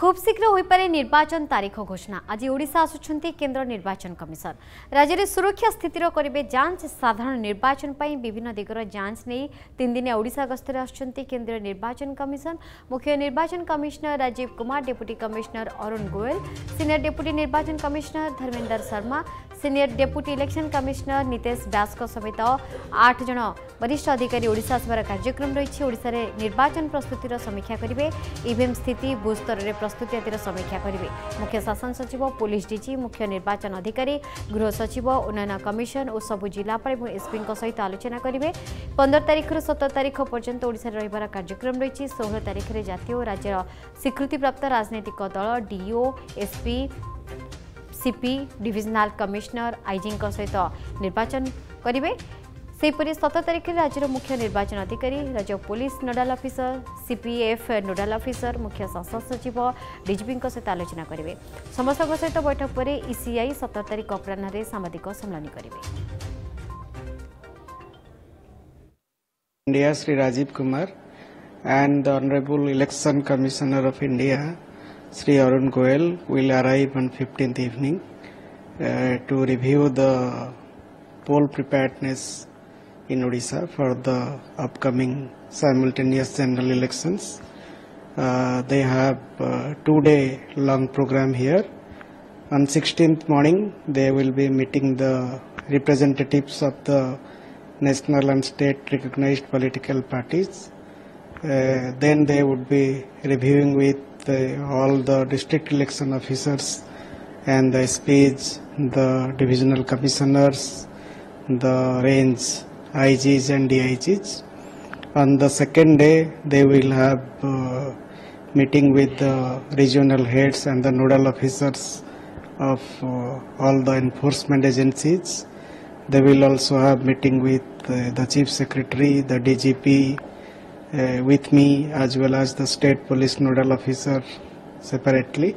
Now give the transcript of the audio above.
খুব শীঘ্র হয়েপরে নির্বাচন তারিখ ঘোষণা আজ ওড়শা আসুচার কেন্দ্র নির্বাচন কমিশন রাজ্যের সুরক্ষা স্থিতির করবে যাঞ্চ সাধারণ নির্বাচন পাই বিভিন্ন দিগর যাঞ্চ নিয়ে তিনদিনিয়া ওড়শা গস্তরে আসছেন কেন্দ্রীয় নির্বাচন কমিশন মুখ্য নির্বাচন commissioner Rajiv Kumar deputy commissioner Arun Goel senior deputy নির্বাচন commissioner Dharmendra Sharma senior deputy election commissioner Nitesh Vyas সমেত আট জন বরিষ্ঠ অধিকারী ওড়শা আসবার কার্যক্রম রয়েছে ওড়শার নির্বাচন প্রস্তুতির সমীক্ষা করবে ইভিএম স্থিতি বুথ স্তরের প্রস্তুতি আদির সমীক্ষা করবে মুখ্য শাসন সচিব পুলিশ ডিজি মুখ্য নির্বাচন অধিকারী গৃহ সচিব উন্নয়ন কমিশন ও সবু জেলাপাল এবং এসপি সহিত আলোচনা করবে পনেরো তারিখর সতের তারিখ পর্যন্ত ওড়শার রহবার কার্যক্রম রয়েছে ষোহল তারিখের জাতীয় ও রাজ্যের স্বীকৃতিপ্রাপ্ত রাজনৈতিক দল DEO SP CP divisional commissioner আইজিঙ্ সহিত নির্বাচন করবে ସେହିପରି ସତର ତାରିଖରେ ରାଜ୍ୟର ମୁଖ୍ୟ ନିର୍ବାଚନ ଅଧିକାରୀ ରାଜ୍ୟ police nodal officer CPF nodal officer ମୁଖ୍ୟ ଶାସନ ସଚିବ ଡିଜିପିଙ୍କ ସହିତ ଆଲୋଚନା କରିବେ ସମସ୍ତଙ୍କ ସହିତ ବୈଠକ ପରେ ଇସିଆଇ ସତର ତାରିଖ ଅପରାହ୍ନରେ ସାମ୍ବାଦିକ ସମ୍ମିଳନୀ କରିବେ India Sri Rajiv Kumar and the Honorable Election Commissioner of India Sri Arun Goel will arrive on 15th evening uh, to review the poll preparedness in Odisha for the upcoming simultaneous general elections. Uh, they have a two-day long program here. On 16th morning, they will be meeting the representatives of the national and state recognized political parties. Uh, then they would be reviewing with the, all the district election officers and the speech, the divisional commissioners, the range IGs and DIGs. On the second day, they will have uh, meeting with the regional heads and the nodal officers of uh, all the enforcement agencies. They will also have meeting with uh, the chief secretary, the DGP, uh, with me as well as the state police nodal officer separately.